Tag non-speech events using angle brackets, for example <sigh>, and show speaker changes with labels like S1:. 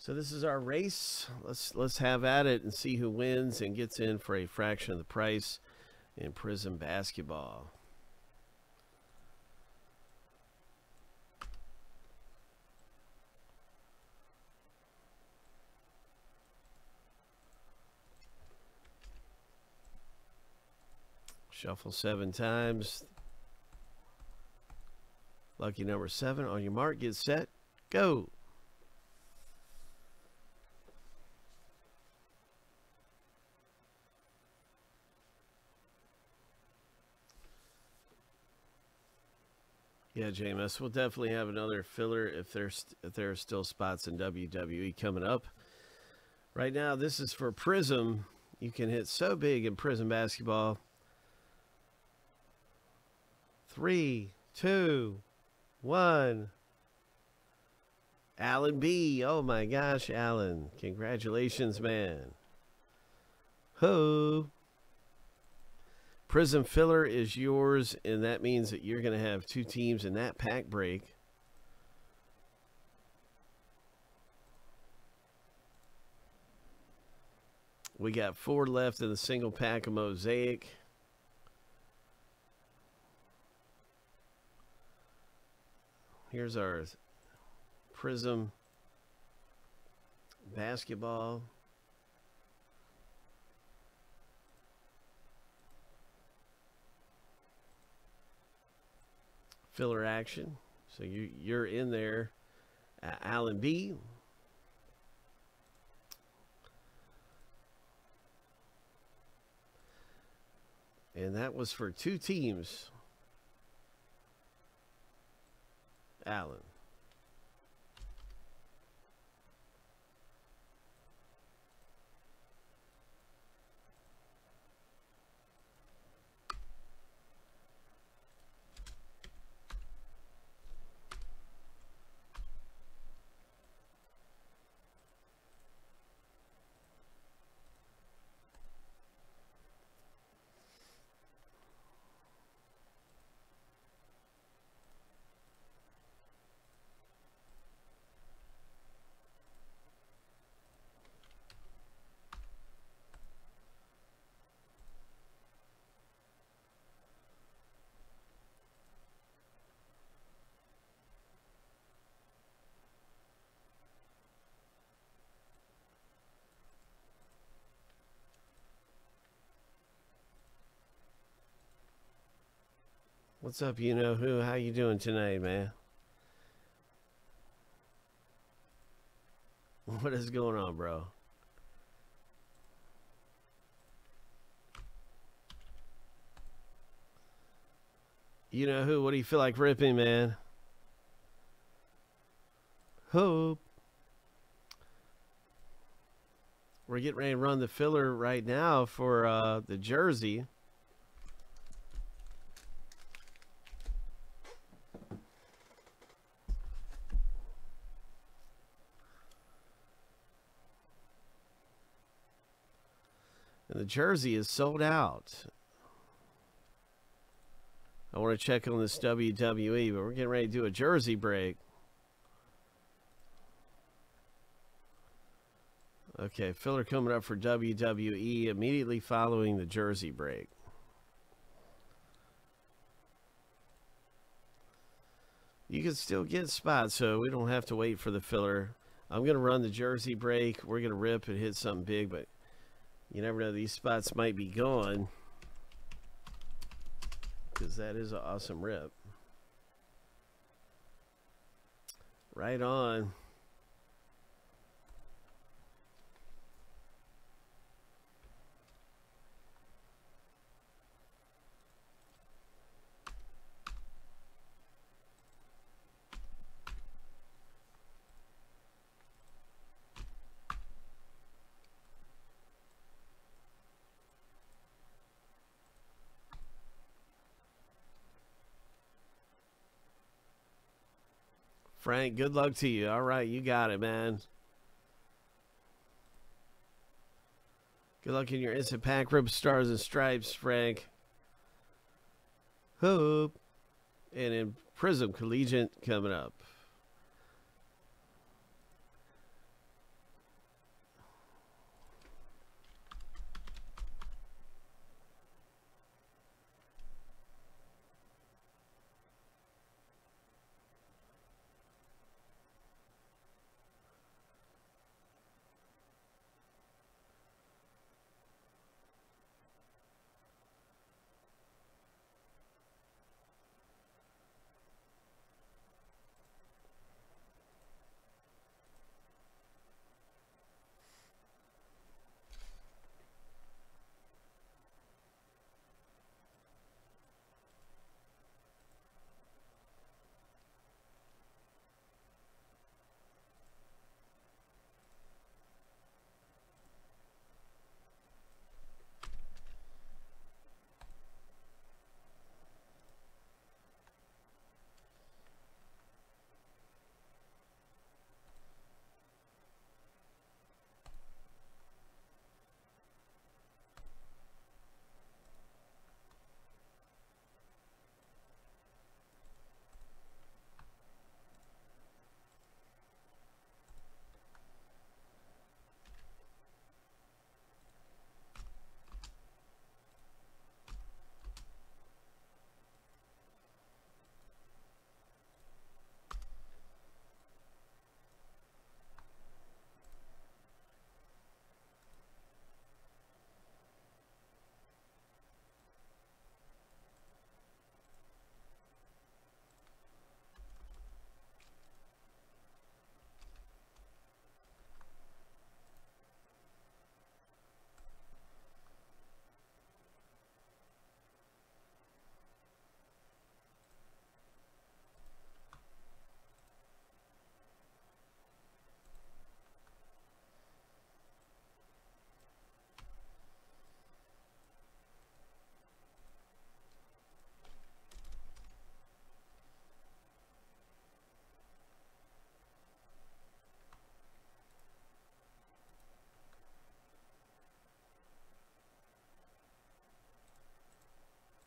S1: So this is our race. Let's let's have at it and see who wins and gets in for a fraction of the price in Prizm basketball. Shuffle seven times. Lucky number seven. On your mark, get set, go. Yeah, JMS, we'll definitely have another filler if there's if there are still spots in WWE coming up. Right now, this is for Prizm. You can hit so big in Prizm basketball. Three, two, one. Alan B. Oh my gosh, Alan. Congratulations, man. Ho. Prizm filler is yours, and that means that you're going to have two teams in that pack break. We got four left in the single pack of Mosaic. Here's our Prizm basketball. Filler action. So you you're in there, uh, Alan B. And that was for two teams. Allen. What's up, you know who? How you doing tonight, man? <laughs> What is going on, bro? You know who? What do you feel like ripping, man? Hope. We're getting ready to run the filler right now for uh, the jersey. And the jersey is sold out. I want to check on this WWE, but we're getting ready to do a jersey break. Okay, filler coming up for WWE immediately following the jersey break. You can still get spots, so we don't have to wait for the filler. I'm going to run the jersey break. We're going to rip and hit something big, but you never know, these spots might be gone. Because that is an awesome rip. Right on. Frank, good luck to you. All right, you got it, man. Good luck in your instant pack rip stars and stripes, Frank. Hope. And in Prizm Collegiate coming up.